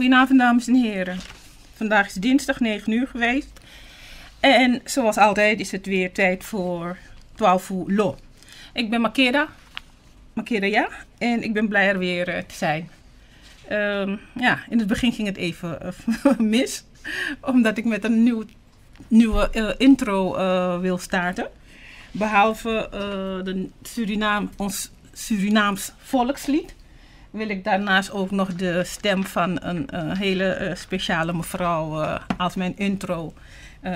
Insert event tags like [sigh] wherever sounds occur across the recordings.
Goedenavond, dames en heren. Vandaag is dinsdag 9 uur geweest. En zoals altijd is het weer tijd voor 12 uur lo. Ik ben Makeda. Makeda, ja. En ik ben blij er weer eh, te zijn. Ehm, ja, in het begin ging het even eh, [laughs] mis. Omdat ik met een nieuw, nieuwe eh, intro wil starten. Behalve de Surinaam, ons Surinaams volkslied wil ik daarnaast ook nog de stem van een hele speciale mevrouw als mijn intro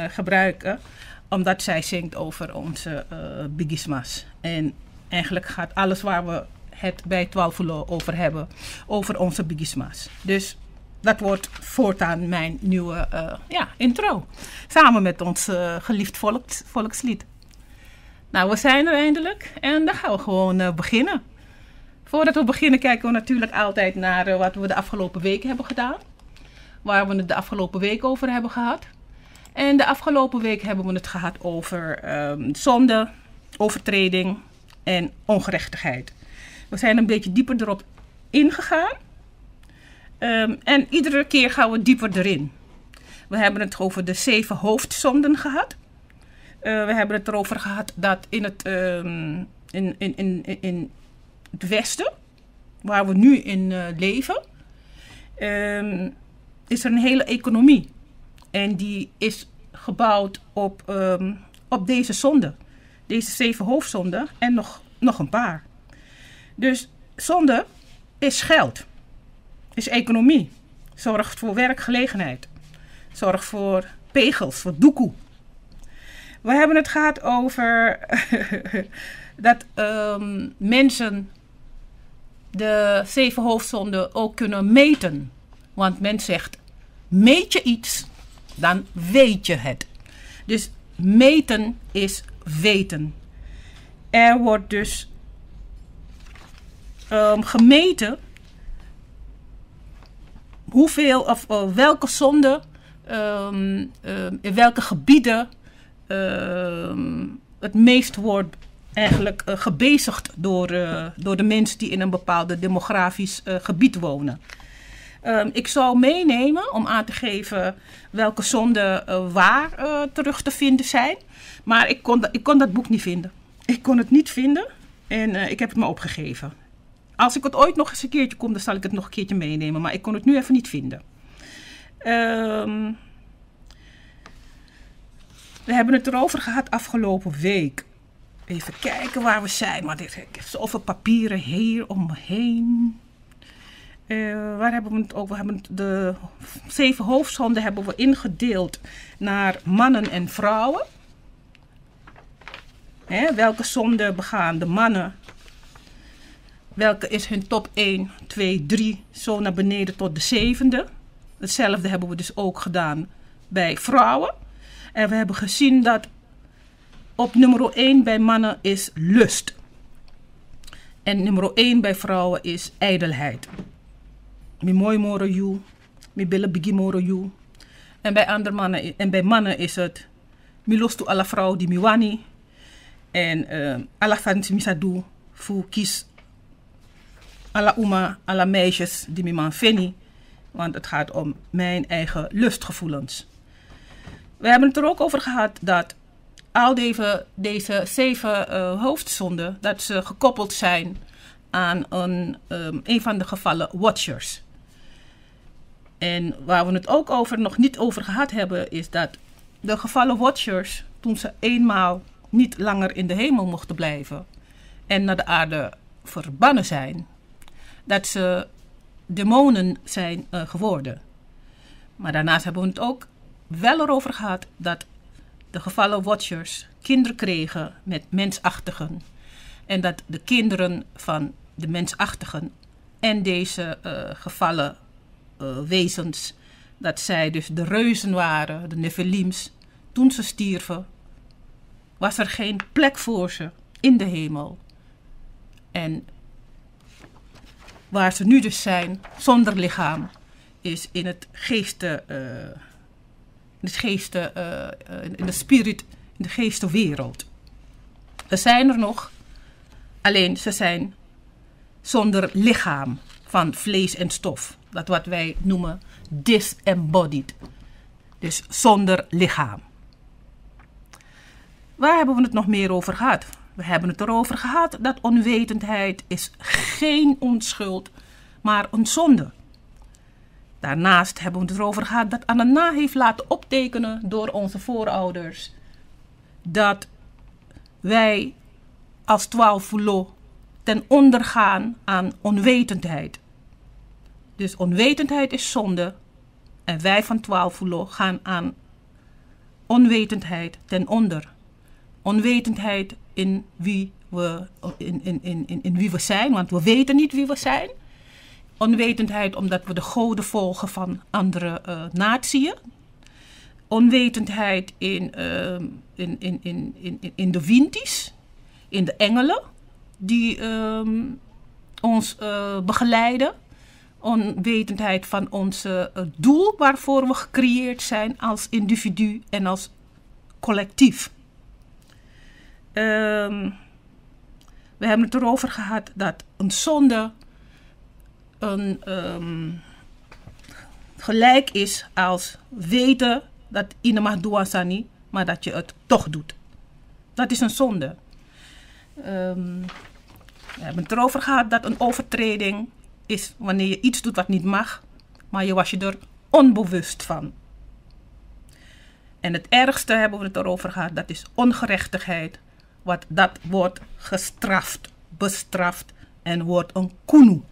gebruiken. Omdat zij zingt over onze bigismas. En eigenlijk gaat alles waar we het bij 12 over hebben, over onze bigismas. Dus dat wordt voortaan mijn nieuwe ja, intro. Samen met ons geliefd volks, volkslied. Nou, we zijn er eindelijk en dan gaan we gewoon beginnen. Voordat we beginnen kijken we natuurlijk altijd naar wat we de afgelopen weken hebben gedaan. Waar we het de afgelopen week over hebben gehad. En de afgelopen week hebben we het gehad over um, zonde, overtreding en ongerechtigheid. We zijn een beetje dieper erop ingegaan. Um, en iedere keer gaan we dieper erin. We hebben het over de zeven hoofdzonden gehad. Uh, we hebben het erover gehad dat in het, um, in, in, in, in het Westen, waar we nu in uh, leven, um, is er een hele economie. En die is gebouwd op, um, op deze zonden. Deze zeven hoofdzonden en nog, nog een paar. Dus zonde is geld, is economie, zorgt voor werkgelegenheid, zorgt voor pegels, voor doekoe. We hebben het gehad over [laughs] dat um, mensen de zeven hoofdzonden ook kunnen meten. Want men zegt, meet je iets, dan weet je het. Dus meten is weten. Er wordt dus um, gemeten hoeveel of uh, welke zonden um, uh, in welke gebieden het meest wordt eigenlijk uh, gebezigd door, uh, door de mensen die in een bepaald demografisch uh, gebied wonen. Um, ik zal meenemen om aan te geven welke zonden waar terug te vinden zijn. Maar ik kon, ik kon dat boek niet vinden. Ik kon het niet vinden en ik heb het me opgegeven. Als ik het ooit nog eens een keertje kom, dan zal ik het nog een keertje meenemen. Maar ik kon het nu even niet vinden. Um, we hebben het erover gehad afgelopen week. Even kijken waar we zijn. Maar ik heb zoveel papieren hier om me heen. Uh, waar hebben we het over? We hebben de zeven hoofdzonden hebben we ingedeeld naar mannen en vrouwen. Hè, welke zonde begaan de mannen Welke is hun top 1, 2, 3, zo naar beneden tot de zevende. Hetzelfde hebben we dus ook gedaan bij vrouwen. En we hebben gezien dat op nummer 1 bij mannen is lust. En nummer 1 bij vrouwen is ijdelheid. Mi mooi moro you, mi belle bigi moro you. En bij andere mannen en bij mannen is het mi lost alla vrouw die mi wani. En uh, alla fancy misadu fu kies alla oma, alla meisjes die mijn man Fanny. Want het gaat om mijn eigen lustgevoelens. We hebben het er ook over gehad dat al deze, zeven uh, hoofdzonden, dat ze gekoppeld zijn aan een, um, een van de gevallen watchers. En waar we het ook over, nog niet over gehad hebben, is dat de gevallen watchers, toen ze eenmaal niet langer in de hemel mochten blijven en naar de aarde verbannen zijn, dat ze demonen zijn uh, geworden. Maar daarnaast hebben we het ook wel erover gehad dat de gevallen watchers kinderen kregen met mensachtigen. En dat de kinderen van de mensachtigen en deze uh, gevallen uh, wezens, dat zij dus de reuzen waren, de Nephilims, toen ze stierven, was er geen plek voor ze in de hemel. En waar ze nu dus zijn, zonder lichaam, is in het geesten, uh, in, het geesten uh, in de spirit, in de geestenwereld. Ze zijn er nog, alleen ze zijn zonder lichaam van vlees en stof. Dat wat wij noemen disembodied. Dus zonder lichaam. Waar hebben we het nog meer over gehad? We hebben het erover gehad dat onwetendheid is geen onschuld, maar een zonde. Daarnaast hebben we het erover gehad dat Anana heeft laten optekenen door onze voorouders dat wij als twaalf voelo ten onder gaan aan onwetendheid. Dus onwetendheid is zonde en wij van twaalf voelo gaan aan onwetendheid ten onder. Onwetendheid in wie we, in, in, in, in, wie we zijn, want we weten niet wie we zijn. Onwetendheid omdat we de goden volgen van andere uh, natieën. Onwetendheid in, uh, in, in, in, in, in de winties, in de engelen die um, ons uh, begeleiden. Onwetendheid van ons doel waarvoor we gecreëerd zijn als individu en als collectief. Um, we hebben het erover gehad dat een zonde een, um, gelijk is als weten dat je mag doen sani, maar dat je het toch doet. Dat is een zonde. Um, we hebben het erover gehad dat een overtreding is wanneer je iets doet wat niet mag, maar je was je er onbewust van. En het ergste hebben we het erover gehad, dat is ongerechtigheid. Wat dat wordt gestraft, bestraft en wordt een kunu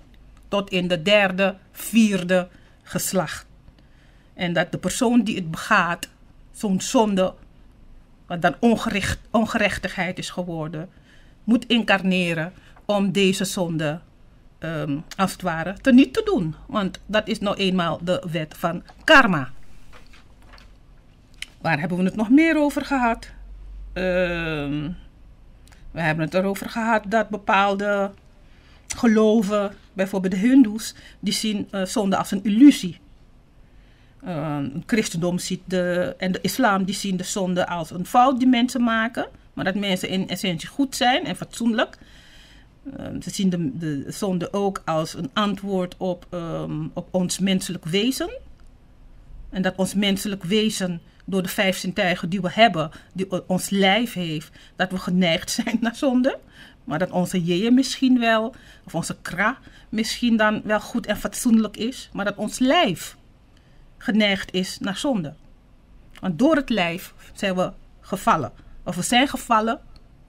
tot in de derde, vierde geslacht. En dat de persoon die het begaat, zo'n zonde, wat dan ongerecht, ongerechtigheid is geworden, moet incarneren om deze zonde um, als het ware te niet te doen. Want dat is nou eenmaal de wet van karma. Waar hebben we het nog meer over gehad? Uh, we hebben het erover gehad dat bepaalde geloven, bijvoorbeeld de Hindoes, die zien uh, zonde als een illusie. Het christendom ziet de, en de islam die zien de zonde als een fout die mensen maken, maar dat mensen in essentie goed zijn en fatsoenlijk. Uh, ze zien de, de, zonde ook als een antwoord op, um, op ons menselijk wezen. En dat ons menselijk wezen door de vijf zintuigen die we hebben, die ons lijf heeft, dat we geneigd [laughs] zijn naar zonde. Maar dat onze jeeën misschien wel, of onze kra misschien dan wel goed en fatsoenlijk is, maar dat ons lijf geneigd is naar zonde. Want door het lijf zijn we gevallen. Of we zijn gevallen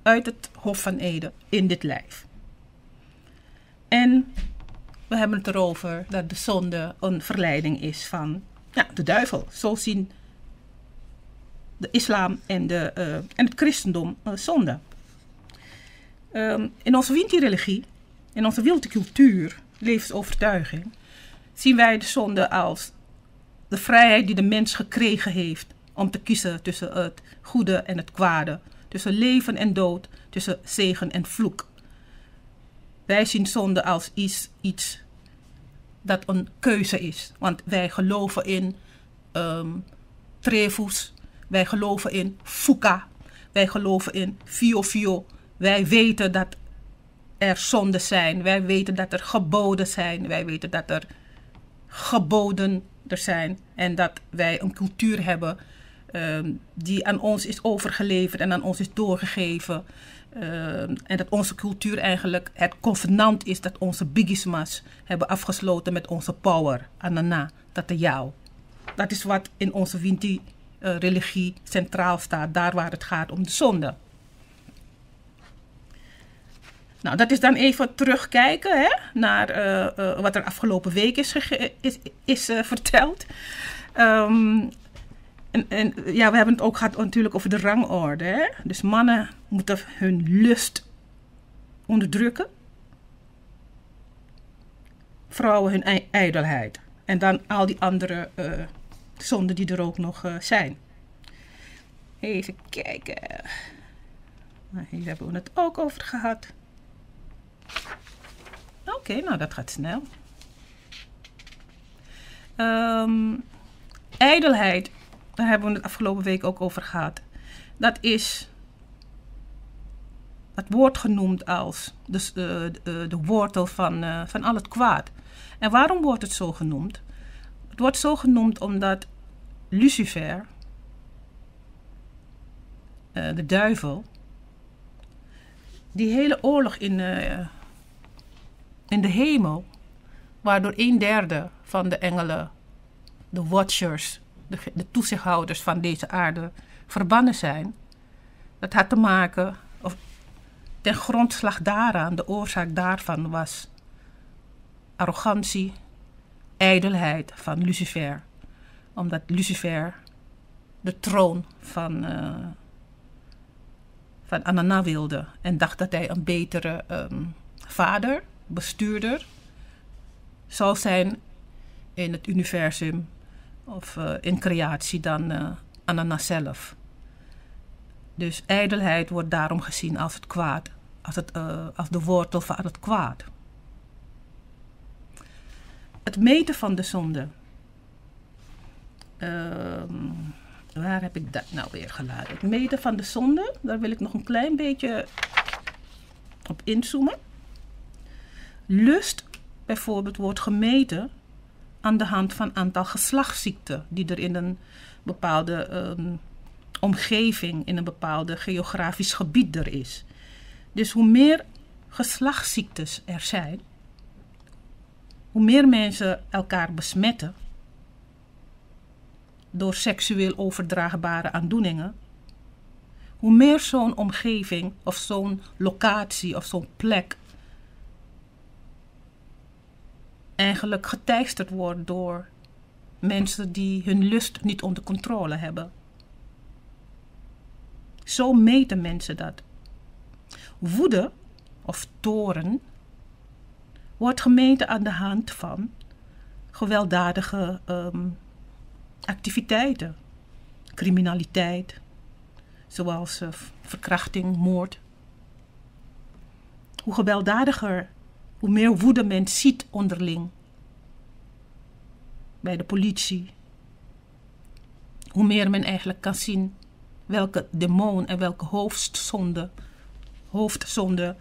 uit het Hof van Ede in dit lijf. En we hebben het erover dat de zonde een verleiding is van ja, de duivel. Zo zien de islam en, de, uh, en het christendom uh, zonde. Um, in onze Winti-religie, in onze wilde cultuur, levensovertuiging, zien wij de zonde als de vrijheid die de mens gekregen heeft om te kiezen tussen het goede en het kwade, tussen leven en dood, tussen zegen en vloek. Wij zien zonde als iets, iets dat een keuze is, want wij geloven in um, trefus, wij geloven in fuka, wij geloven in fio, wij weten dat er zonden zijn. Wij weten dat er geboden zijn. Wij weten dat er geboden er zijn. En dat wij een cultuur hebben um, die aan ons is overgeleverd en aan ons is doorgegeven. Um, en dat onze cultuur eigenlijk het convenant is dat onze bigismas hebben afgesloten met onze power. Anana, dat de jou. Dat is wat in onze Winti-religie centraal staat, daar waar het gaat om de zonde. Nou, dat is dan even terugkijken hè, naar uh, uh, wat er afgelopen week is, is, is uh, verteld. Um, en, en, ja, we hebben het ook gehad natuurlijk over de rangorde. Hè? Dus mannen moeten hun lust onderdrukken. Vrouwen hun ijdelheid. En dan al die andere zonden die er ook nog zijn. Even kijken. Hier hebben we het ook over gehad. Oké, nou dat gaat snel. Um, ijdelheid, daar hebben we het afgelopen week ook over gehad. Dat is, dat wordt genoemd als dus de, de, wortel van, uh, van al het kwaad. En waarom wordt het zo genoemd? Het wordt zo genoemd omdat Lucifer, uh, de duivel, die hele oorlog in, uh, in de hemel, waardoor een derde van de engelen, de watchers, de, de toezichthouders van deze aarde, verbannen zijn. Dat had te maken, of ten grondslag daaraan, de oorzaak daarvan was arrogantie, ijdelheid van Lucifer. Omdat Lucifer de troon van, uh, van Anana wilde en dacht dat hij een betere um, vader, bestuurder zou zijn in het universum of uh, in creatie dan uh, Anana zelf. Dus ijdelheid wordt daarom gezien als het kwaad, als, het, uh, als de wortel van het kwaad. Het meten van de zonde. Uh, waar heb ik dat nou weer geladen? Het meten van de zonde, daar wil ik nog een klein beetje op inzoomen. Lust bijvoorbeeld wordt gemeten aan de hand van aantal geslachtsziekten die er in een bepaalde um, omgeving, in een bepaalde geografisch gebied er is. Dus hoe meer geslachtsziektes er zijn, hoe meer mensen elkaar besmetten door seksueel overdraagbare aandoeningen, hoe meer zo'n omgeving of zo'n locatie of zo'n plek eigenlijk geteisterd wordt door mensen die hun lust niet onder controle hebben. Zo meten mensen dat. Woede of toren wordt gemeten aan de hand van gewelddadige um, activiteiten, criminaliteit, zoals uh, verkrachting, moord. Hoe gewelddadiger, hoe meer woede men ziet onderling bij de politie, hoe meer men eigenlijk kan zien welke demon en welke hoofdzonde, hoofdzonde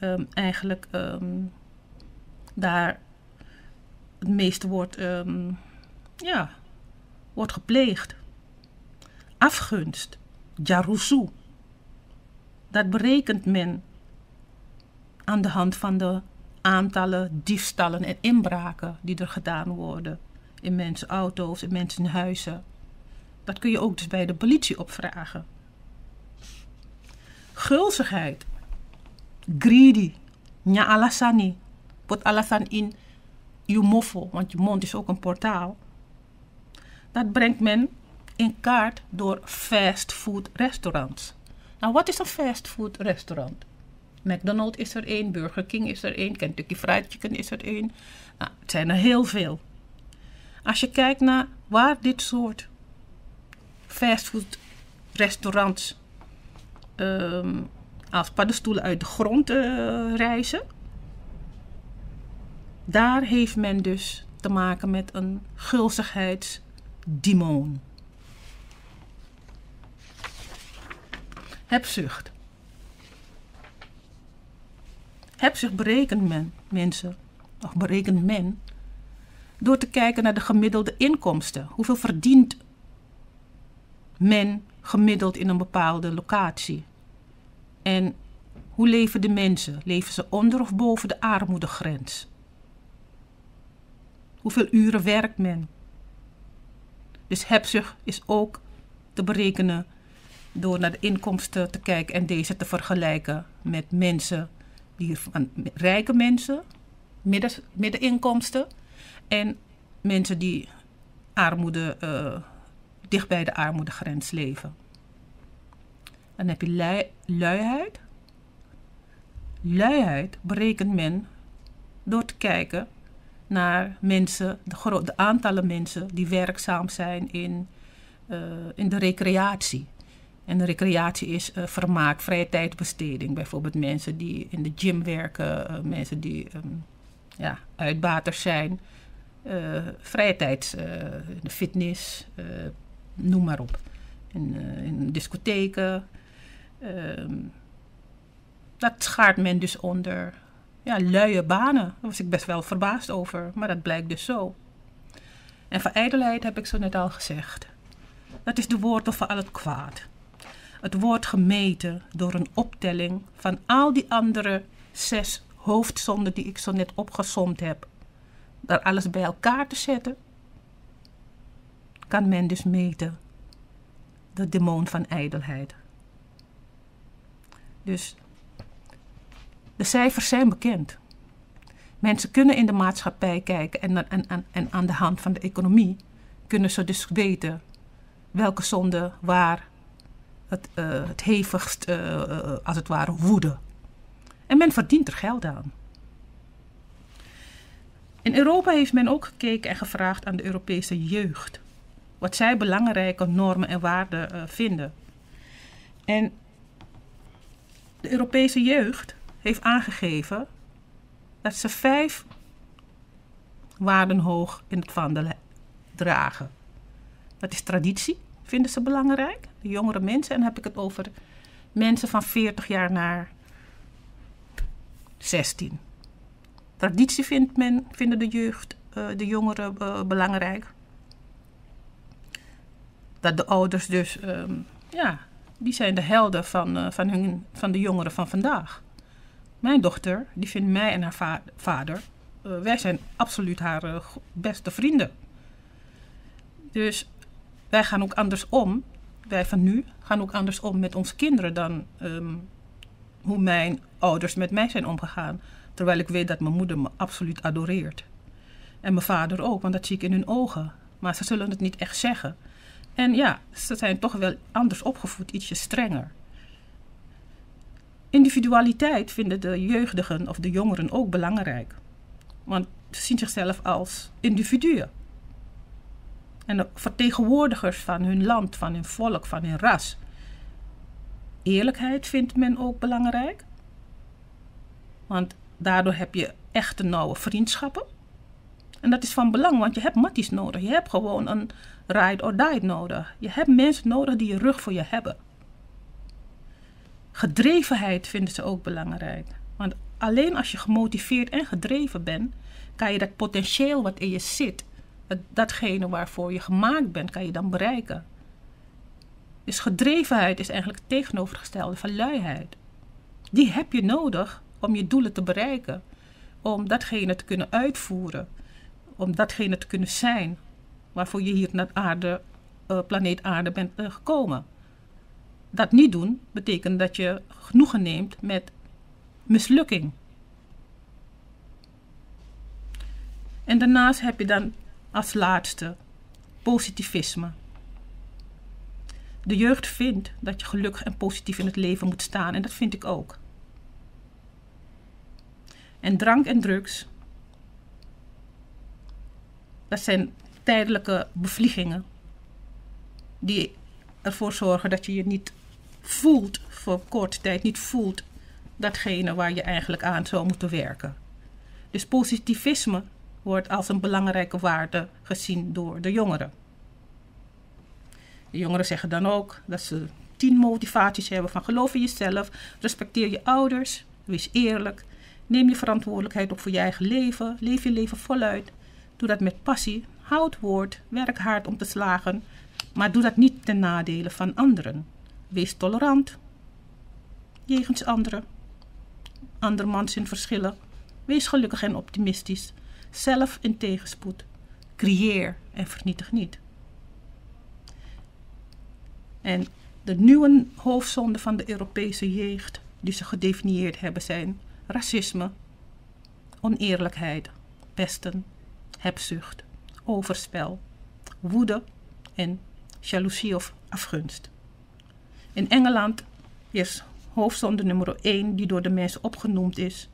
um, eigenlijk um, daar het meeste wordt, um, ja, wordt gepleegd. Afgunst, jaruzu, dat berekent men aan de hand van de aantallen diefstallen en inbraken die er gedaan worden in mensen auto's, in mensen huizen. Dat kun je ook dus bij de politie opvragen. Gulzigheid, greedy, nya alasani, Put alasan in je moffel, want je mond is ook een portaal. Dat brengt men in kaart door fastfood restaurants. Nou, wat is een fastfood restaurant? McDonald's is er één, Burger King is er één, Kentucky Fried Chicken is er één. Nou, het zijn er heel veel. Als je kijkt naar waar dit soort fastfood restaurants um, als paddenstoelen uit de grond uh, reizen, daar heeft men dus te maken met een gulzigheidsdemon. Hebzucht. Hebzucht berekent men, mensen, of berekent men, door te kijken naar de gemiddelde inkomsten. Hoeveel verdient men gemiddeld in een bepaalde locatie? En hoe leven de mensen? Leven ze onder of boven de armoedegrens? Hoeveel uren werkt men? Dus hebzucht is ook te berekenen door naar de inkomsten te kijken en deze te vergelijken met mensen die van rijke mensen, midden, middeninkomsten en mensen die armoede, uh, dicht bij de armoedegrens leven. Dan heb je lui, luiheid. Luiheid berekent men door te kijken naar mensen, de, aantallen mensen die werkzaam zijn in, uh, in de recreatie. En recreatie is uh, vermaak, vrije tijdbesteding. Bijvoorbeeld mensen die in de gym werken, uh, mensen die um, ja, uitbaters zijn. vrije tijd, de fitness, noem maar op. In, in discotheken. Ehm, dat schaart men dus onder ja, luie banen. Daar was ik best wel verbaasd over, maar dat blijkt dus zo. En van ijdelheid heb ik zo net al gezegd. Dat is de wortel van al het kwaad. Het wordt gemeten door een optelling van al die andere zes hoofdzonden die ik zo net opgezomd heb. Daar alles bij elkaar te zetten, kan men dus meten de demon van ijdelheid. Dus de cijfers zijn bekend. Mensen kunnen in de maatschappij kijken en, en, en, en aan de hand van de economie kunnen ze dus weten welke zonde waar het, uh, het hevigst, uh, als het ware, woede. En men verdient er geld aan. In Europa heeft men ook gekeken en gevraagd aan de Europese jeugd wat zij belangrijke normen en waarden vinden. En de Europese jeugd heeft aangegeven dat ze vijf waarden hoog in het vaandel dragen. Dat is traditie, vinden ze belangrijk. De jongere mensen, en dan heb ik het over mensen van 40 jaar naar 16. Traditie vindt men, vinden de jeugd, uh, de jongeren uh, belangrijk. Dat de ouders dus, um, ja, die zijn de helden van, uh, van, hun, van de jongeren van vandaag. Mijn dochter, die vindt mij en haar va vader, wij zijn absoluut haar beste vrienden. Dus wij gaan ook anders om. Wij van nu gaan ook anders om met onze kinderen dan um, hoe mijn ouders met mij zijn omgegaan. Terwijl ik weet dat mijn moeder me absoluut adoreert. En mijn vader ook, want dat zie ik in hun ogen. Maar ze zullen het niet echt zeggen. En ja, ze zijn toch wel anders opgevoed, ietsje strenger. Individualiteit vinden de jeugdigen of de jongeren ook belangrijk. Want ze zien zichzelf als individuen. En de vertegenwoordigers van hun land, van hun volk, van hun ras. Eerlijkheid vindt men ook belangrijk. Want daardoor heb je echte nauwe vriendschappen. En dat is van belang, want je hebt matties nodig. Je hebt gewoon een ride or die nodig. Je hebt mensen nodig die je rug voor je hebben. Gedrevenheid vinden ze ook belangrijk. Want alleen als je gemotiveerd en gedreven bent, kan je dat potentieel wat in je zit, datgene waarvoor je gemaakt bent, kan je dan bereiken. Dus gedrevenheid is eigenlijk het tegenovergestelde van luiheid. Die heb je nodig om je doelen te bereiken, om datgene te kunnen uitvoeren, om datgene te kunnen zijn waarvoor je hier naar aarde, uh, planeet aarde bent uh, gekomen. Dat niet doen betekent dat je genoegen neemt met mislukking. En daarnaast heb je dan als laatste positivisme. De jeugd vindt dat je gelukkig en positief in het leven moet staan en dat vind ik ook. En drank en drugs, dat zijn tijdelijke bevliegingen die ervoor zorgen dat je je niet voelt, voor korte tijd niet voelt, datgene waar je eigenlijk aan zou moeten werken. Dus positivisme wordt als een belangrijke waarde gezien door de jongeren. De jongeren zeggen dan ook dat ze tien motivaties hebben van geloof in jezelf, respecteer je ouders, wees eerlijk, neem je verantwoordelijkheid op voor je eigen leven, leef je leven voluit, doe dat met passie, houd woord, werk hard om te slagen, maar doe dat niet ten nadele van anderen. Wees tolerant jegens anderen, andermans in verschillen, wees gelukkig en optimistisch, zelf in tegenspoed, creëer en vernietig niet. En de nieuwe hoofdzonden van de Europese jeugd die ze gedefinieerd hebben zijn racisme, oneerlijkheid, pesten, hebzucht, overspel, woede en jaloezie of afgunst. In Engeland is hoofdzonde nummer 1 die door de mensen opgenoemd is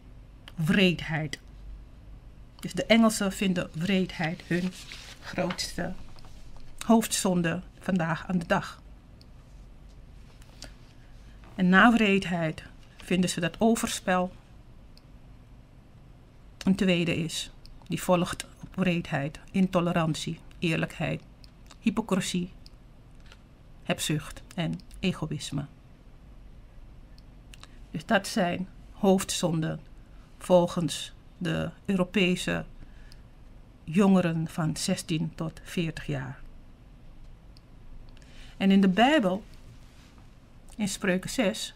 wreedheid. Dus de Engelsen vinden wreedheid hun grootste hoofdzonde vandaag aan de dag. En na wreedheid vinden ze dat overspel een tweede is. Die volgt op wreedheid, intolerantie, eerlijkheid, hypocrisie, hebzucht en egoïsme. Dus dat zijn hoofdzonden volgens de Europese jongeren van 16 tot 40 jaar. En in de Bijbel, in Spreuken 6,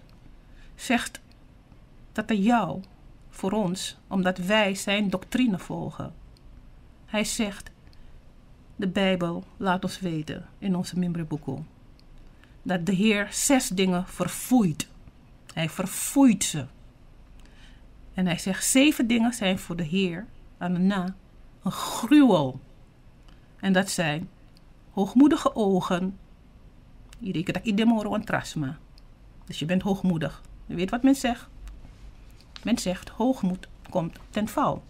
zegt dat er jou, voor ons, omdat wij zijn doctrine volgen. Hij zegt, de Bijbel laat ons weten in onze Mimbreboeko, dat de Heer zes dingen verfoeit. Hij verfoeit ze. En hij zegt, zeven dingen zijn voor de Heer, aan een gruwel. En dat zijn hoogmoedige ogen. Je rekent dat idemoro een trasma. Dus je bent hoogmoedig. Je weet wat men zegt. Men zegt hoogmoed komt ten val.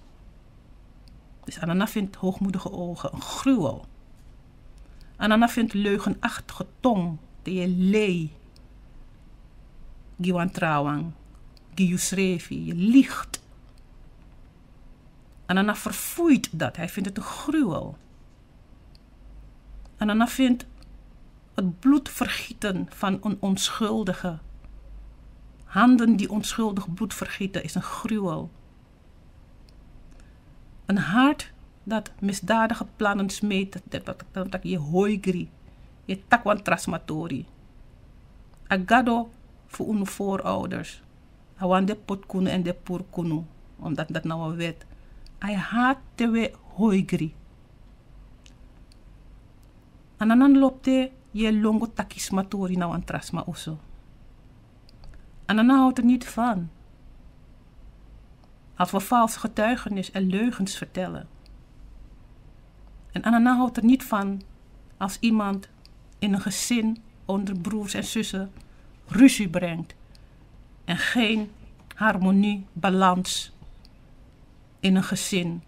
Dus Anana vindt hoogmoedige ogen een gruwel. Anana vindt leugenachtige tong, die lee. Giwan trouwang, giusrevi, je liegt. Anana verfoeit dat, hij vindt het een gruwel. Anana vindt het bloedvergieten van een onschuldige Handen die onschuldig bloed vergieten is een gruwel. Een hart dat misdadige plannen smeet, dat je hoigri, je takwan trasmatori. Agado voor uw voorouders. Awan de potkunu en de purkunu, omdat dat nou een wet. Hij haat tewe hoigri. En dan loopt je longo takismatori nou aan trasma oso. En Anna houdt er niet van. Als we vals getuigenis en leugens vertellen. En Anna houdt er niet van als iemand in een gezin onder broers en zussen ruzie brengt en geen harmonie, balans in een gezin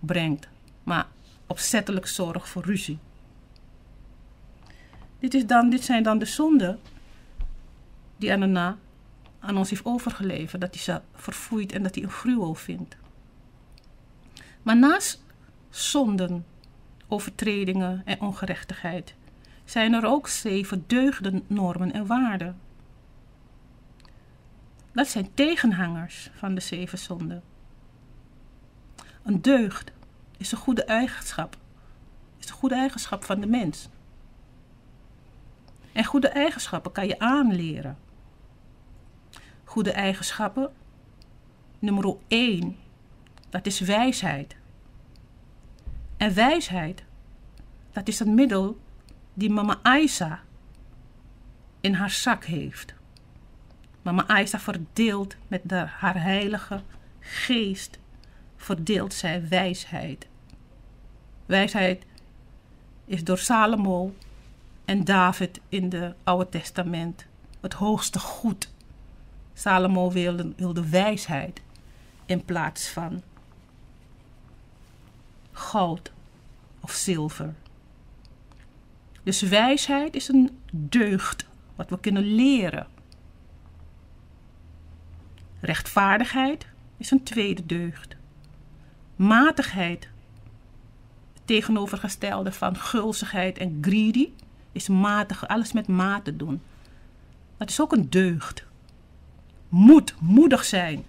brengt, maar opzettelijk zorg voor ruzie. Dit, is dan, dit zijn dan de zonden die Anna aan ons heeft overgeleverd, dat hij ze verfoeit en dat hij een gruwel vindt. Maar naast zonden, overtredingen en ongerechtigheid zijn er ook zeven deugden, normen en waarden. Dat zijn tegenhangers van de zeven zonden. Een deugd is een goede eigenschap, is een goede eigenschap van de mens. En goede eigenschappen kan je aanleren goede eigenschappen. Nummer 1, dat is wijsheid. En wijsheid, dat is het middel die mama Aisa in haar zak heeft. Mama Aisa verdeelt met de, haar heilige geest, verdeelt zij wijsheid. Wijsheid is door Salomo en David in het Oude Testament het hoogste goed Salomo wilde, wilde wijsheid in plaats van goud of zilver. Dus wijsheid is een deugd wat we kunnen leren. Rechtvaardigheid is een tweede deugd. Matigheid, het tegenovergestelde van gulzigheid en greedy, is matig, alles met mate doen. Dat is ook een deugd. Moed, moedig zijn.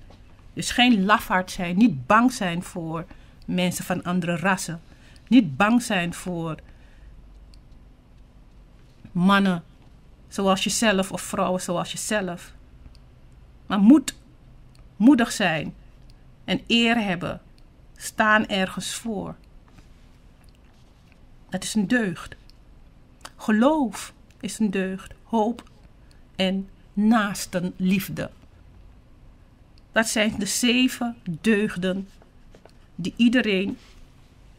Dus geen lafaard zijn, niet bang zijn voor mensen van andere rassen. Niet bang zijn voor mannen zoals jezelf of vrouwen zoals jezelf. Maar moed, moedig zijn en eer hebben, staan ergens voor. Dat is een deugd. Geloof is een deugd, hoop en naastenliefde. Dat zijn de zeven deugden die iedereen,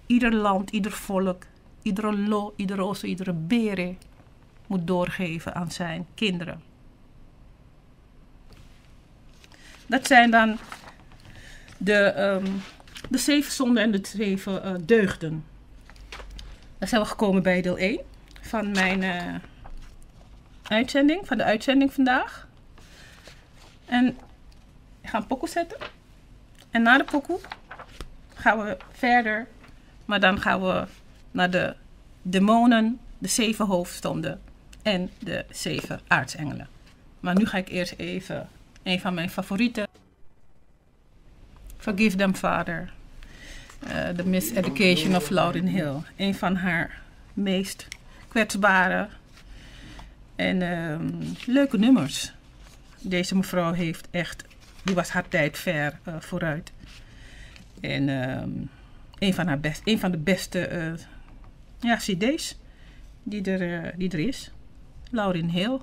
ieder land, ieder volk, iedere lo, iedere osso, iedere bere moet doorgeven aan zijn kinderen. Dat zijn dan de, um, de zeven zonden en de zeven uh, deugden. Dan zijn we gekomen bij deel 1 van mijn uh, uitzending, van de uitzending vandaag. En ik ga een pokoe zetten. En na de pokoe gaan we verder. Maar dan gaan we naar de demonen, de zeven hoofdstonden en de zeven aartsengelen. Maar nu ga ik eerst even een van mijn favoriete Forgive Them Father. Uh, The Miseducation of Lauryn Hill. Een van haar meest kwetsbare en ehm, leuke nummers. Deze mevrouw heeft echt, die was haar tijd ver uh, vooruit. En ehm, een, van haar best, een van de beste uh, ja, cd's die er, die er is. Lauryn Hill.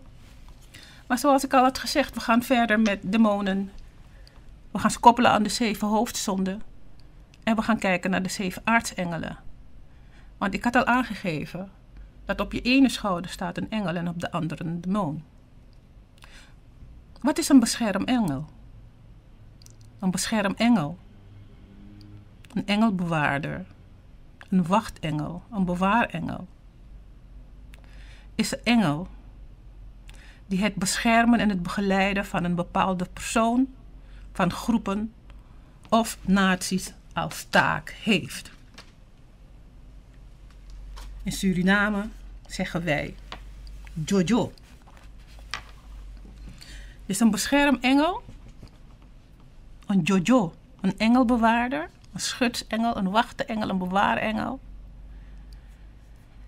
Maar zoals ik al had gezegd, we gaan verder met demonen. We gaan ze koppelen aan de zeven hoofdzonden. En we gaan kijken naar de zeven aartsengelen. Want ik had al aangegeven dat op je ene schouder staat een engel en op de andere een demon. Wat is een beschermengel? Een beschermengel. Een engelbewaarder. Een wachtengel. Een bewaarengel. Is een engel die het beschermen en het begeleiden van een bepaalde persoon, van groepen of naties als taak heeft. In Suriname zeggen wij Jojo. Is een beschermengel, een Jojo, een engelbewaarder, een schutsengel, een wachtenengel, een bewaarengel.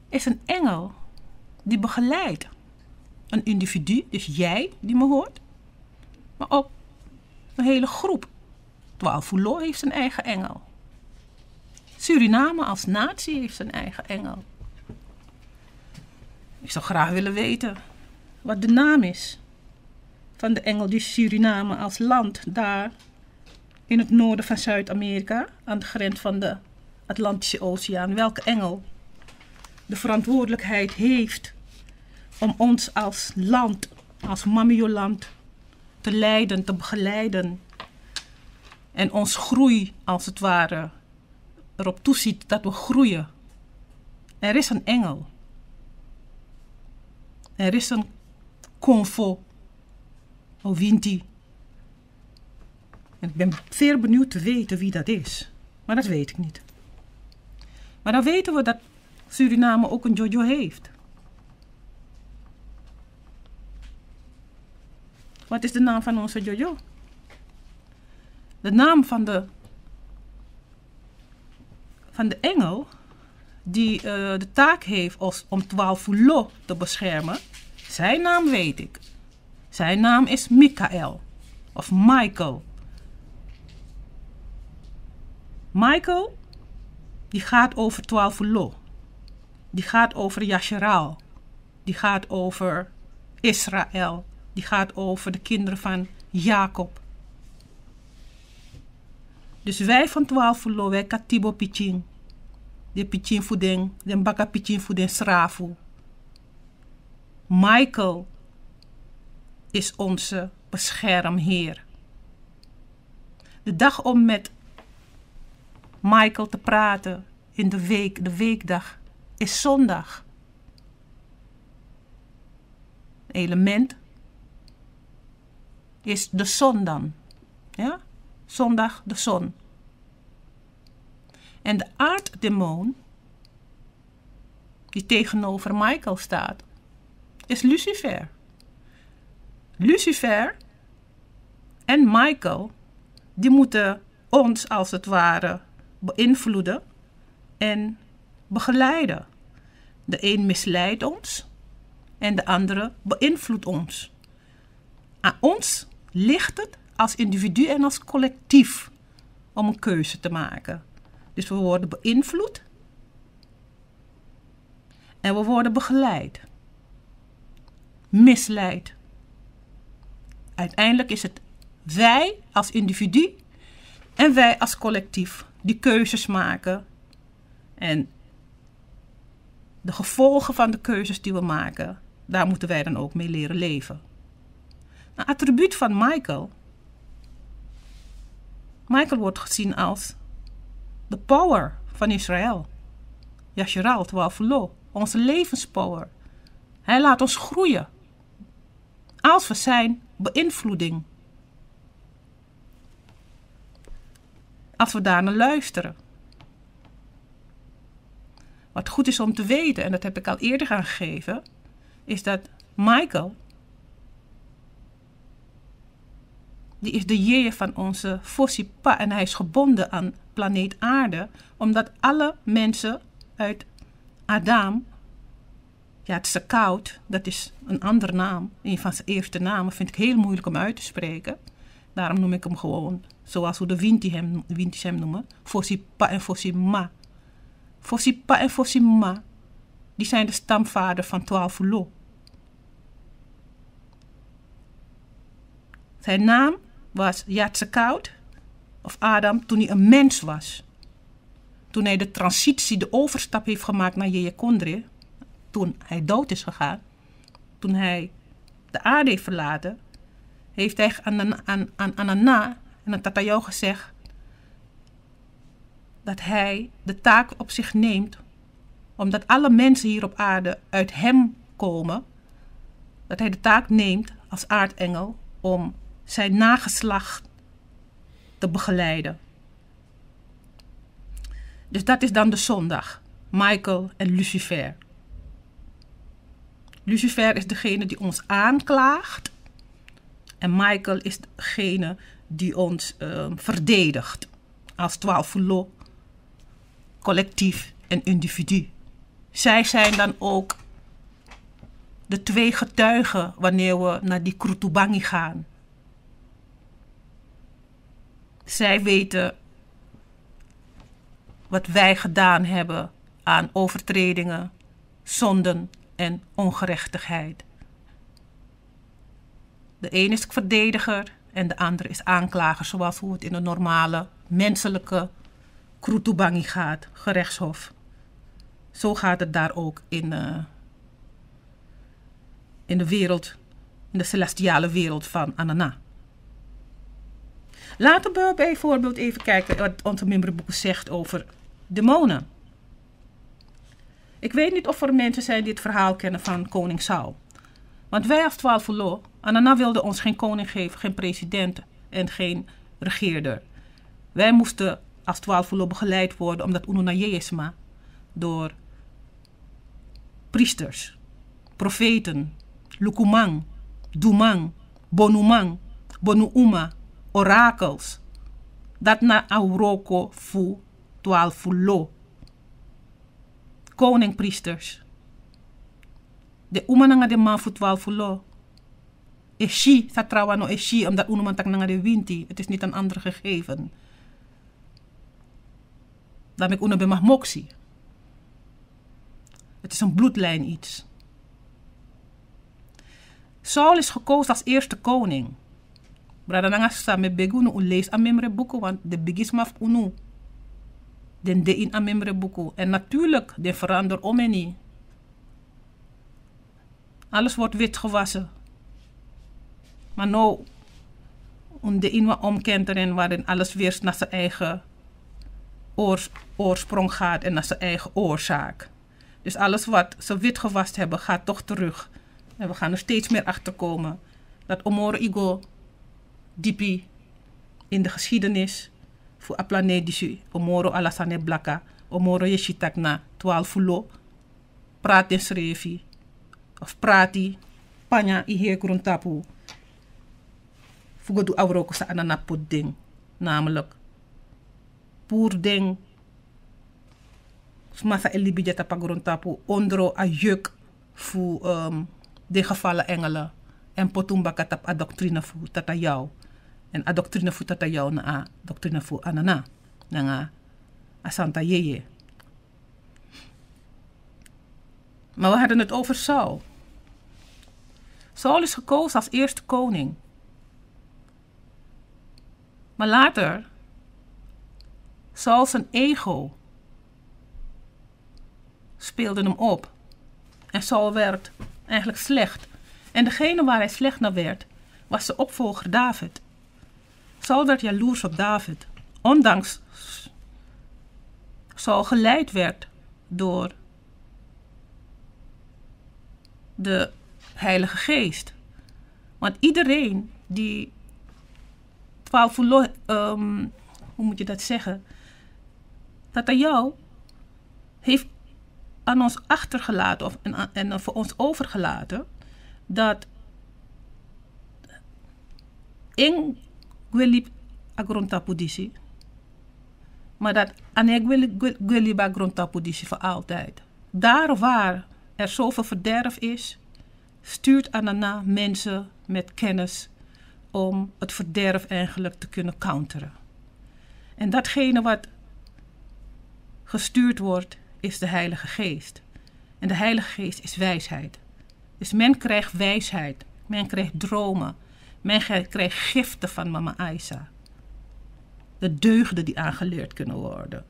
Is een engel die begeleidt een individu, dus jij die me hoort, maar ook een hele groep. Twaalfulo heeft zijn eigen engel. Suriname als natie heeft zijn eigen engel. Ik zou graag willen weten wat de naam is van de engel die Suriname als land daar in het noorden van Zuid-Amerika, aan de grens van de Atlantische Oceaan, welke engel de verantwoordelijkheid heeft om ons als land, als Mamio-land, te leiden, te begeleiden. En ons groei, als het ware, erop toeziet dat we groeien. Er is een engel. Er is een convo, een winti. En ik ben zeer benieuwd te weten wie dat is. Maar dat weet ik niet. Maar dan weten we dat Suriname ook een Jojo heeft. Wat is de naam van onze Jojo? De naam van de, van de engel die uh, de taak heeft als, om Twaalfulo te beschermen. Zijn naam weet ik. Zijn naam is Michael of Michael. Michael, die gaat over Twaalfulo. Die gaat over Yasharal. Die gaat over Israël die gaat over de kinderen van Jacob. Dus wij van 12 verloren wij katibo pichin. De pichin voeding, de baka pichin voeding srafu. Michael is onze beschermheer. De dag om met Michael te praten in de week, de weekdag, is zondag. Element is de zon dan. Ja? Zondag de zon. En de aarddemon, die tegenover Michael staat, is Lucifer. Lucifer en Michael, die moeten ons als het ware beïnvloeden en begeleiden. De een misleidt ons en de andere beïnvloedt ons. Aan ons ligt het als individu en als collectief om een keuze te maken. Dus we worden beïnvloed en we worden begeleid, misleid. Uiteindelijk is het wij als individu en wij als collectief die keuzes maken. En de gevolgen van de keuzes die we maken, daar moeten wij dan ook mee leren leven. Een attribuut van Michael. Michael wordt gezien als de power van Israël. Yasharal, Twaalfelo, onze levenspower. Hij laat ons groeien. Als we zijn beïnvloeding. Als we daar naar luisteren. Wat goed is om te weten, en dat heb ik al eerder aangegeven, is dat Michael die is de je van onze Fossipa en hij is gebonden aan planeet aarde, omdat alle mensen uit Adam, ja het is koud, dat is een andere naam, een van zijn eerste namen, vind ik heel moeilijk om uit te spreken. Daarom noem ik hem gewoon zoals we de Winti hem, Wintis hem noemen, Fossipa en Fossima. Fossipa en Fossima, die zijn de stamvader van twaalf Lo. Zijn naam was Yatsekaut, of Adam, toen hij een mens was. Toen hij de transitie, de overstap heeft gemaakt naar Jeekondre, toen hij dood is gegaan, toen hij de aarde heeft verlaten, heeft hij aan, aan, aan Anana en aan Tatayo gezegd dat hij de taak op zich neemt, omdat alle mensen hier op aarde uit hem komen, dat hij de taak neemt als aardengel om zijn nageslacht te begeleiden. Dus dat is dan de zondag. Michael en Lucifer. Lucifer is degene die ons aanklaagt. En Michael is degene die ons uh, verdedigt. Als twaalf collectief en individu. Zij zijn dan ook de twee getuigen wanneer we naar die Krutubangi gaan. Zij weten wat wij gedaan hebben aan overtredingen, zonden en ongerechtigheid. De een is verdediger en de ander is aanklager, zoals hoe het in een normale menselijke krutubangi gaat, gerechtshof. Zo gaat het daar ook in, uh, in de wereld, in de celestiale wereld van Anana. Laten we bijvoorbeeld even kijken wat onze memberboek zegt over demonen. Ik weet niet of er mensen zijn die het verhaal kennen van koning Saul. Want wij als twaalf verloor, Anana wilde ons geen koning geven, geen president en geen regeerder. Wij moesten als twaalf verloor begeleid worden omdat Ununa Jeesma door priesters, profeten, Lukumang, Dumang, Bonumang, Bonuuma, orakels. Dat na auroko fu twaalf lo. Koningpriesters. De umananga de man fu twaalf lo. Eshi, sa trawa no eshi, omdat unuman tak nanga de winti. Het is niet een ander gegeven. Dan ik una mag moksi. Het is een bloedlijn iets. Saul is gekozen als eerste koning. Brada nanga sa me begu no lees a memre buku, want de bigis maf unu. Den de in a memre buku. En natuurlijk, de verander om en niet. Alles wordt wit gewassen. Maar nou, de in wat omkent erin waarin alles weer naar zijn eigen oors, oorsprong gaat en naar zijn eigen oorzaak. Dus alles wat ze wit gewast hebben, gaat toch terug. En we gaan er steeds meer achter komen dat Omoro Igo dipi in de geschiedenis voor a planeet die omoro alasane blaka omoro yeshitak na 12 fulo praat schrevi of prati panya i heer grondtapu fugo du awroko sa anana pot ding namelijk poer ding masa elibi jata pagrontapu ondro a juk voor um, de gevallen engelen en potumba katap a doctrine voor tata jou en a doctrine fu tata yau na a doctrine fu anana na nga a Santa Yeye. Maar we hadden het over Saul. Saul is gekozen als eerste koning. Maar later, Saul zijn ego speelde hem op. En Saul werd eigenlijk slecht. En degene waar hij slecht naar werd, was zijn opvolger David. Saul werd jaloers op David, ondanks Saul geleid werd door de Heilige Geest. Want iedereen die twaalf um, hoe moet je dat zeggen? Dat aan jou heeft aan ons achtergelaten of, en, en voor ons overgelaten dat in gwelip agrontapudici. Maar dat ane gwelip voor altijd. Daar waar er zoveel verderf is, stuurt Anana mensen met kennis om het verderf eigenlijk te kunnen counteren. En datgene wat gestuurd wordt, is de Heilige Geest. En de Heilige Geest is wijsheid. Dus men krijgt wijsheid, men krijgt dromen, men krijgt giften van Mama Aisa. De deugden die aangeleerd kunnen worden.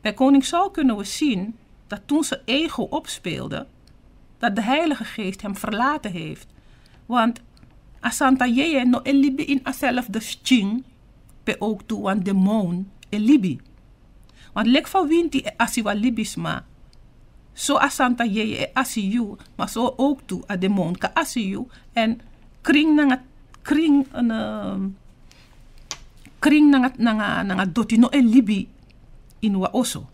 Bij koning Saul kunnen we zien dat toen zijn ego opspeelde, dat de Heilige Geest hem verlaten heeft. Want asanta yeye no elibi in aself de sting, pe ook toe een demon elibi. Want lek van wint die asiwa libisma, so asanta yeye e asiu, maar zo ook toe a asiu en kring nanga kring een uh, kring nanga nanga nanga doti no elibi in wa oso.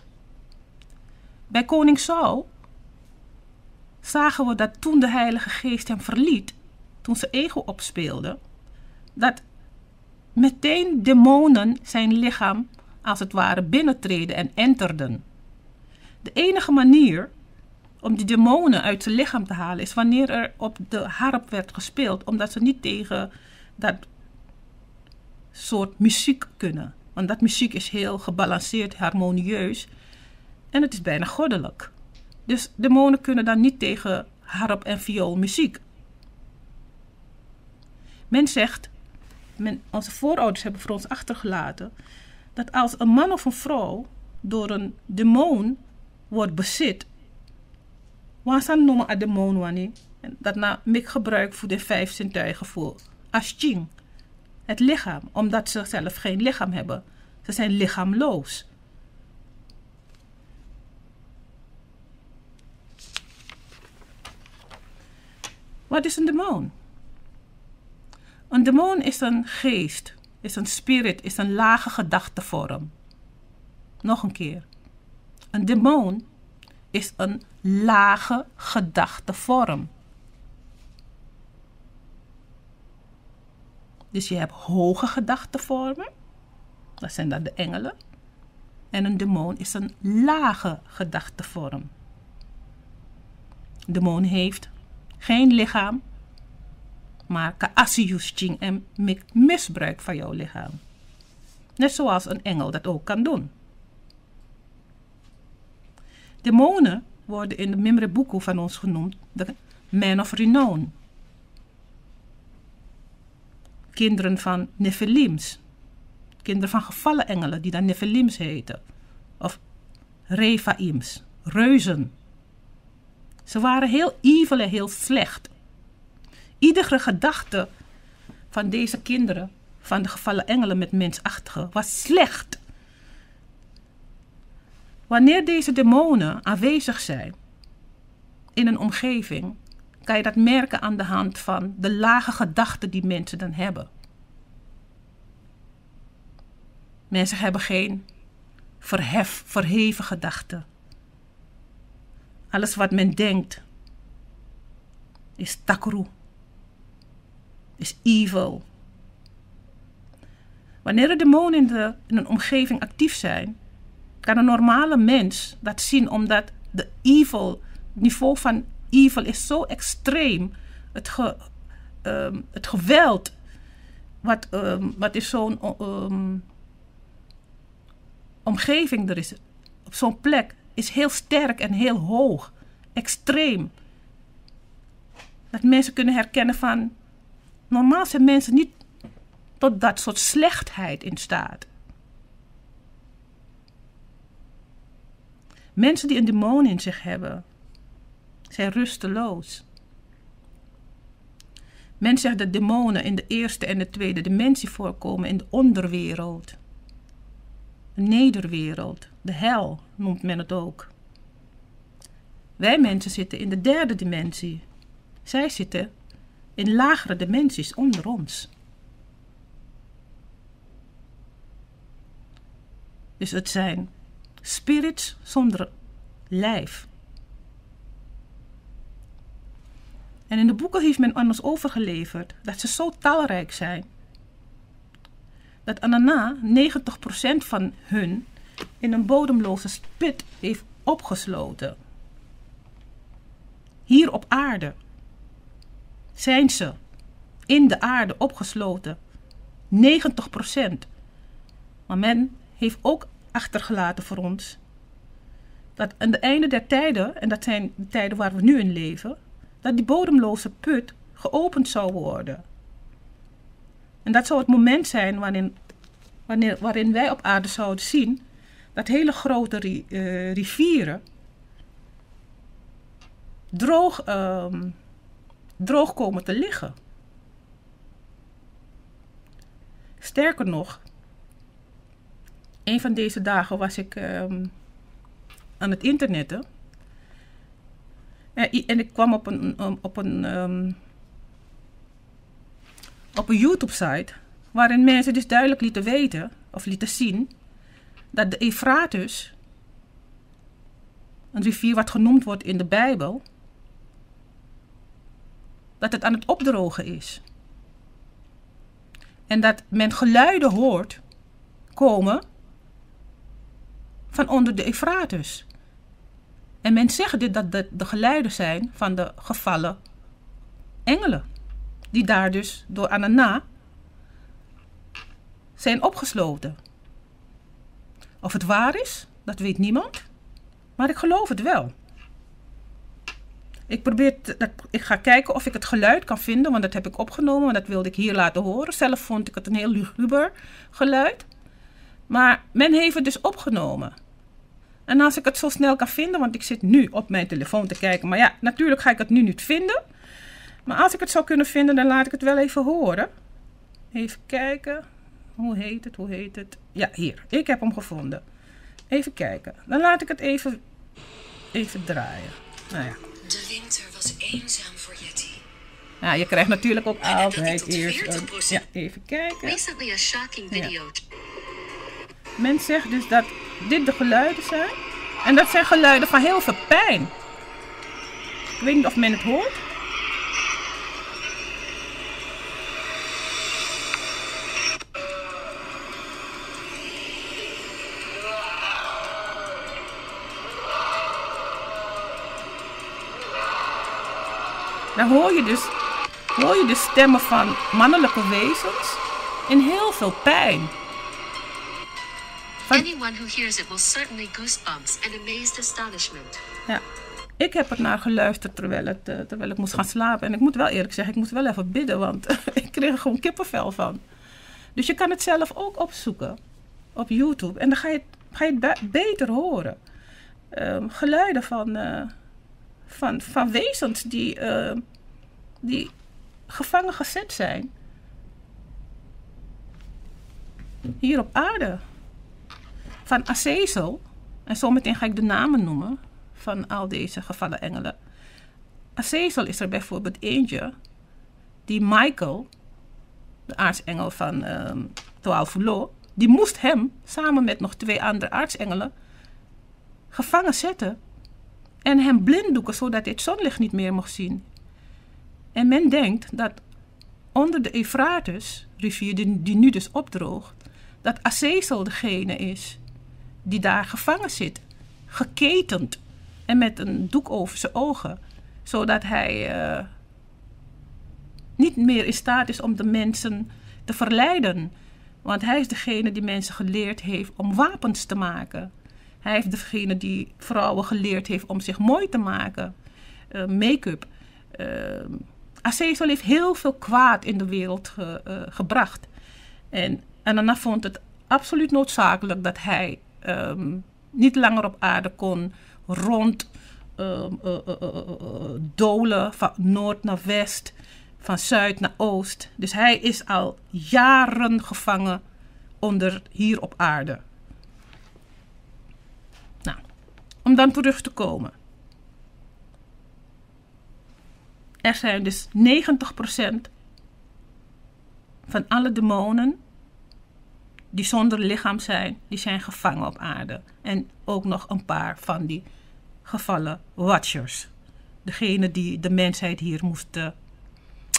Bij koning Saul zagen we dat toen de Heilige Geest hem verliet, toen zijn ego opspeelde, dat meteen demonen zijn lichaam als het ware binnentreden en enterden. De enige manier om die demonen uit zijn lichaam te halen is wanneer er op de harp werd gespeeld, omdat ze niet tegen dat soort muziek kunnen. Want dat muziek is heel gebalanceerd, harmonieus en het is bijna goddelijk. Dus demonen kunnen dan niet tegen harp en viool muziek. Men zegt, men, onze voorouders hebben voor ons achtergelaten, dat als een man of een vrouw door een demon wordt bezit, wat noemen een demon wanneer? Dat na mik gebruik voor de vijf zintuigen voor asching, het lichaam, omdat ze zelf geen lichaam hebben. Ze zijn lichaamloos. Wat is een demon? Een demon is een geest, is een spirit, is een lage gedachtevorm. Nog een keer. Een demon is een lage gedachtevorm. Dus je hebt hoge gedachtevormen, dat zijn dan de engelen. En een demon is een lage gedachtevorm. Een demon heeft geen lichaam, maar kaasiusting en misbruik van jouw lichaam. Net zoals een engel dat ook kan doen. Demonen worden in de Mimre Buku van ons genoemd de man of renown. Kinderen van Nephilims. Kinderen van gevallen engelen die dan Nephilims heten. Of Rephaims, reuzen. Ze waren heel evil en heel slecht. Iedere gedachte van deze kinderen, van de gevallen engelen met mensachtige, was slecht. Wanneer deze demonen aanwezig zijn in een omgeving, kan je dat merken aan de hand van de lage gedachten die mensen dan hebben. Mensen hebben geen verhef, verheven gedachten. Alles wat men denkt is takru, is evil. Wanneer de demonen in, de, in een omgeving actief zijn, kan een normale mens dat zien omdat de evil, niveau van evil is zo extreem. Het, ge, um, het geweld, wat, um, wat is zo'n um, omgeving er is, op zo'n plek, is heel sterk en heel hoog, extreem. Dat mensen kunnen herkennen van, normaal zijn mensen niet tot dat soort slechtheid in staat. Mensen die een demon in zich hebben, zijn rusteloos. Men zegt dat demonen in de eerste en de tweede dimensie voorkomen in de onderwereld. De nederwereld, de hel noemt men het ook. Wij mensen zitten in de derde dimensie. Zij zitten in lagere dimensies onder ons. Dus het zijn spirits zonder lijf. En in de boeken heeft men ons overgeleverd dat ze zo talrijk zijn. Dat Anana 90% van hun in een bodemloze spit heeft opgesloten. Hier op aarde zijn ze in de aarde opgesloten. 90%. Maar men heeft ook achtergelaten voor ons dat aan het einde der tijden, en dat zijn de tijden waar we nu in leven, dat die bodemloze put geopend zou worden. En dat zou het moment zijn waarin, wanneer, waarin wij op aarde zouden zien dat hele grote uh, rivieren droog, um, droog komen te liggen. Sterker nog, een van deze dagen was ik um, aan het internetten. En, en ik kwam op een, op een, um, op een YouTube-site waarin mensen dus duidelijk lieten weten of lieten zien dat de Efratus, een rivier wat genoemd wordt in de Bijbel, dat het aan het opdrogen is. En dat men geluiden hoort komen van onder de Efratus. En men zegt dit dat de, de geluiden zijn van de gevallen engelen. Die daar dus door Anana zijn opgesloten. Of het waar is, dat weet niemand. Maar ik geloof het wel. Ik, probeer ik ga kijken of ik het geluid kan vinden, want dat heb ik opgenomen, want dat wilde ik hier laten horen. Zelf vond ik het een heel luguber geluid. Maar men heeft het dus opgenomen. En als ik het zo snel kan vinden, want ik zit nu op mijn telefoon te kijken. Maar ja, natuurlijk ga ik het nu niet vinden. Maar als ik het zou kunnen vinden, dan laat ik het wel even horen. Even kijken. Hoe heet het? Hoe heet het? Ja, hier. Ik heb hem gevonden. Even kijken. Dan laat ik het even, even draaien. Nou ja. De winter was eenzaam voor Yeti. Ja, je krijgt natuurlijk ook altijd eerst... Een, ja, even kijken. Recently a shocking video. Ja. Men zegt dus dat dit de geluiden zijn. En dat zijn geluiden van heel veel pijn. Ik weet niet of men het hoort. Dan hoor je dus, hoor je de stemmen van mannelijke wezens in heel veel pijn. Anyone who hears it will certainly goosebumps and amazed astonishment. Ja. Ik heb het naar geluisterd terwijl, het, uh, terwijl ik moest gaan slapen. En ik moet wel eerlijk zeggen, ik moest wel even bidden, want [laughs] ik kreeg er gewoon kippenvel van. Dus je kan het zelf ook opzoeken op YouTube. En dan ga je, ga je het beter horen. Um, geluiden van, uh, van, van wezens die, uh, die gevangen gezet zijn. Hier op aarde van Azazel, en zometeen ga ik de namen noemen van al deze gevallen engelen. Azazel is er bijvoorbeeld eentje die Michael, de aartsengel van um, die moest hem samen met nog twee andere aartsengelen gevangen zetten en hem blinddoeken zodat hij het zonlicht niet meer mocht zien. En men denkt dat onder de Efratus, rivier die, die nu dus opdroogt, dat Azazel degene is die daar gevangen zit, geketend en met een doek over zijn ogen, zodat hij uh, niet meer in staat is om de mensen te verleiden. Want hij is degene die mensen geleerd heeft om wapens te maken. Hij is degene die vrouwen geleerd heeft om zich mooi te maken. Uh, Make-up. Uh, Azazel heeft heel veel kwaad in de wereld ge, gebracht. En, daarna vond het absoluut noodzakelijk dat hij um, niet langer op aarde kon rond um, uh, uh, dolen van noord naar west, van zuid naar oost. Dus hij is al jaren gevangen onder hier op aarde. Nou, om dan terug te komen. Er zijn dus 90% van alle demonen die zonder lichaam zijn, die zijn gevangen op aarde. En ook nog een paar van die gevallen watchers. degene die de mensheid hier moest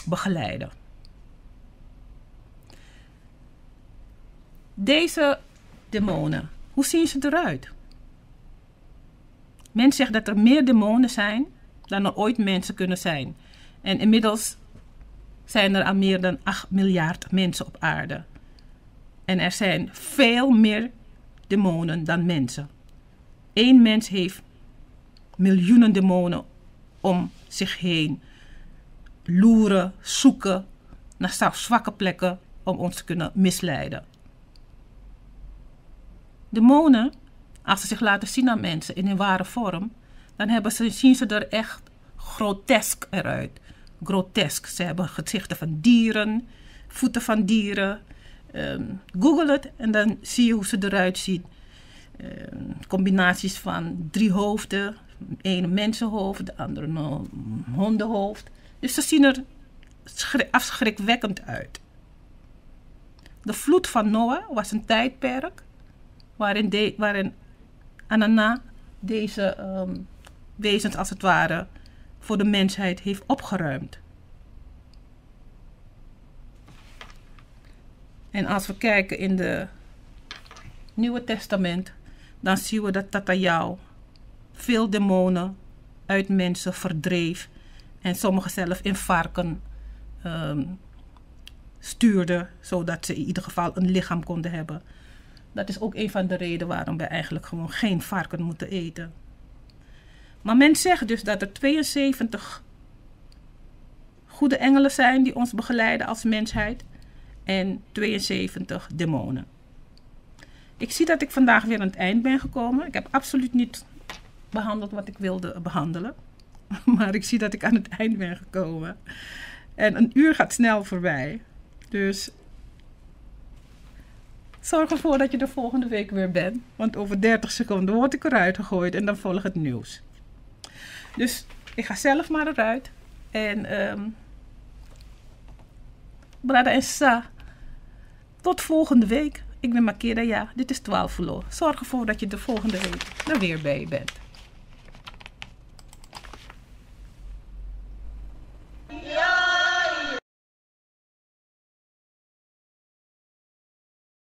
begeleiden. Deze demonen, hoe zien ze eruit? Men zegt dat er meer demonen zijn dan er ooit mensen kunnen zijn. En inmiddels zijn er al meer dan 8 miljard mensen op aarde. En er zijn veel meer demonen dan mensen. Eén mens heeft miljoenen demonen om zich heen. Loeren, zoeken naar zwakke plekken om ons te kunnen misleiden. Demonen, als ze zich laten zien aan mensen in hun ware vorm, dan hebben ze, zien ze er echt grotesk eruit. Grotesk. Ze hebben gezichten van dieren, voeten van dieren. Um, Google het en dan zie je hoe ze eruit zien. Um, combinaties van drie hoofden. Een mensenhoofd, de andere een hondenhoofd. Dus ze zien er afschrikwekkend uit. De vloed van Noah was een tijdperk waarin, de, waarin Anana deze um, wezens als het ware voor de mensheid heeft opgeruimd. En als we kijken in de Nieuwe Testament, dan zien we dat Tatayao veel demonen uit mensen verdreef en sommige zelf in varken um, stuurde, zodat ze in ieder geval een lichaam konden hebben. Dat is ook een van de redenen waarom we eigenlijk gewoon geen varken moeten eten. Maar men zegt dus dat er 72 goede engelen zijn die ons begeleiden als mensheid en 72 demonen. Ik zie dat ik vandaag weer aan het eind ben gekomen. Ik heb absoluut niet behandeld wat ik wilde behandelen. [laughs] Maar ik zie dat ik aan het eind ben gekomen. En een uur gaat snel voorbij. Dus zorg ervoor dat je de volgende week weer bent. Want over 30 seconden word ik eruit gegooid en dan volgt het nieuws. Dus ik ga zelf maar eruit. En um, Brada en Sa, tot volgende week. Ik ben Makeda, ja. Dit is 12 Zorg ervoor dat je de volgende week er weer bij bent.